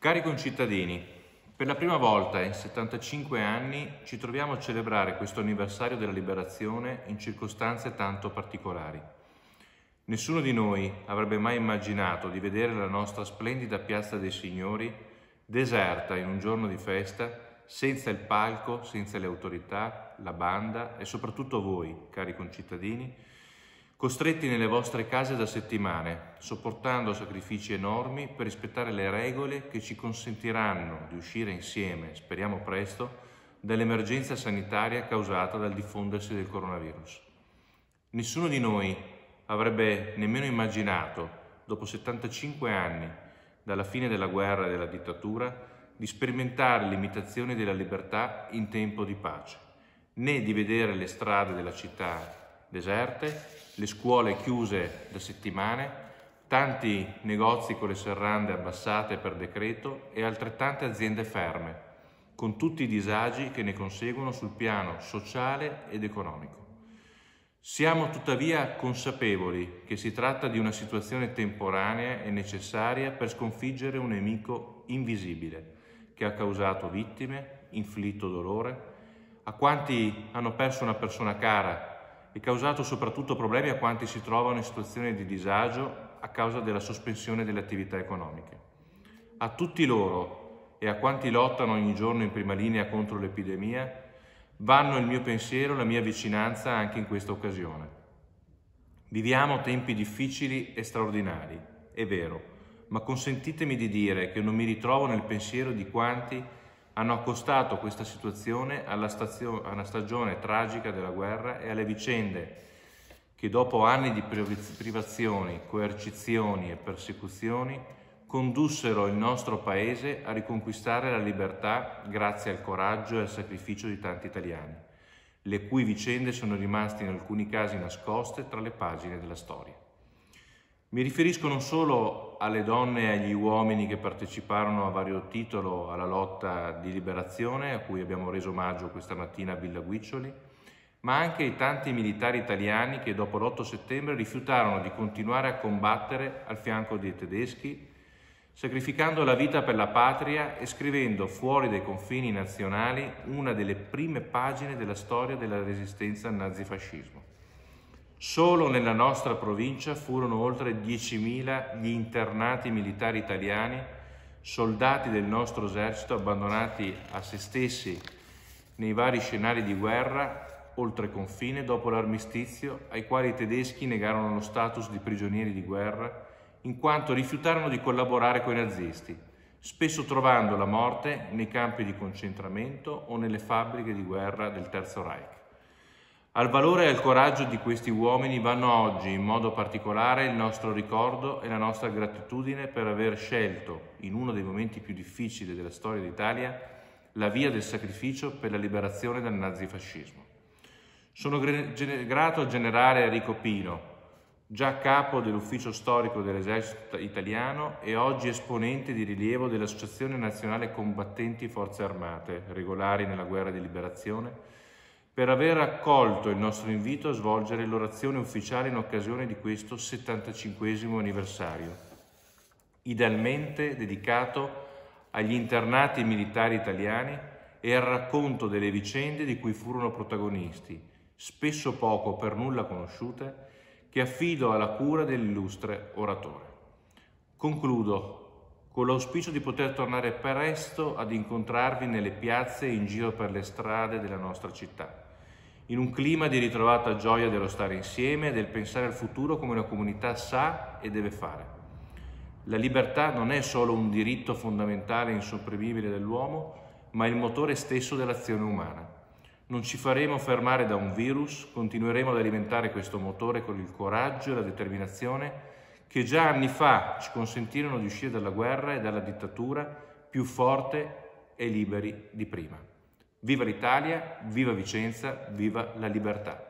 Cari concittadini, per la prima volta in 75 anni ci troviamo a celebrare questo anniversario della liberazione in circostanze tanto particolari. Nessuno di noi avrebbe mai immaginato di vedere la nostra splendida Piazza dei Signori deserta in un giorno di festa, senza il palco, senza le autorità, la banda e soprattutto voi, cari concittadini, costretti nelle vostre case da settimane, sopportando sacrifici enormi per rispettare le regole che ci consentiranno di uscire insieme, speriamo presto, dall'emergenza sanitaria causata dal diffondersi del coronavirus. Nessuno di noi avrebbe nemmeno immaginato, dopo 75 anni dalla fine della guerra e della dittatura, di sperimentare limitazioni della libertà in tempo di pace, né di vedere le strade della città deserte, le scuole chiuse da settimane, tanti negozi con le serrande abbassate per decreto e altrettante aziende ferme, con tutti i disagi che ne conseguono sul piano sociale ed economico. Siamo tuttavia consapevoli che si tratta di una situazione temporanea e necessaria per sconfiggere un nemico invisibile che ha causato vittime, inflitto dolore, a quanti hanno perso una persona cara e causato soprattutto problemi a quanti si trovano in situazioni di disagio a causa della sospensione delle attività economiche. A tutti loro e a quanti lottano ogni giorno in prima linea contro l'epidemia vanno il mio pensiero e la mia vicinanza anche in questa occasione. Viviamo tempi difficili e straordinari, è vero, ma consentitemi di dire che non mi ritrovo nel pensiero di quanti hanno accostato questa situazione alla, stazio- alla stagione tragica della guerra e alle vicende che dopo anni di privazioni, coercizioni e persecuzioni condussero il nostro Paese a riconquistare la libertà grazie al coraggio e al sacrificio di tanti italiani, le cui vicende sono rimaste in alcuni casi nascoste tra le pagine della storia. Mi riferisco non solo alle donne e agli uomini che parteciparono a vario titolo alla lotta di liberazione, a cui abbiamo reso omaggio questa mattina a Villa Guiccioli, ma anche ai tanti militari italiani che dopo l'8 settembre rifiutarono di continuare a combattere al fianco dei tedeschi, sacrificando la vita per la patria e scrivendo fuori dai confini nazionali una delle prime pagine della storia della resistenza al nazifascismo. Solo nella nostra provincia furono oltre 10.000 gli internati militari italiani, soldati del nostro esercito abbandonati a se stessi nei vari scenari di guerra oltre confine dopo l'armistizio, ai quali i tedeschi negarono lo status di prigionieri di guerra in quanto rifiutarono di collaborare con i nazisti, spesso trovando la morte nei campi di concentramento o nelle fabbriche di guerra del Terzo Reich. Al valore e al coraggio di questi uomini vanno oggi in modo particolare il nostro ricordo e la nostra gratitudine per aver scelto, in uno dei momenti più difficili della storia d'Italia, la via del sacrificio per la liberazione dal nazifascismo. Sono grato al generale Enrico Pino, già capo dell'ufficio storico dell'esercito italiano e oggi esponente di rilievo dell'Associazione Nazionale Combattenti Forze Armate, regolari nella guerra di liberazione, per aver accolto il nostro invito a svolgere l'orazione ufficiale in occasione di questo 75 anniversario, idealmente dedicato agli internati militari italiani e al racconto delle vicende di cui furono protagonisti, spesso poco per nulla conosciute, che affido alla cura dell'illustre oratore. Concludo con l'auspicio di poter tornare presto ad incontrarvi nelle piazze e in giro per le strade della nostra città in un clima di ritrovata gioia dello stare insieme e del pensare al futuro come una comunità sa e deve fare. La libertà non è solo un diritto fondamentale e insopprimibile dell'uomo, ma il motore stesso dell'azione umana. Non ci faremo fermare da un virus, continueremo ad alimentare questo motore con il coraggio e la determinazione che già anni fa ci consentirono di uscire dalla guerra e dalla dittatura più forte e liberi di prima. Viva l'Italia, viva Vicenza, viva la libertà.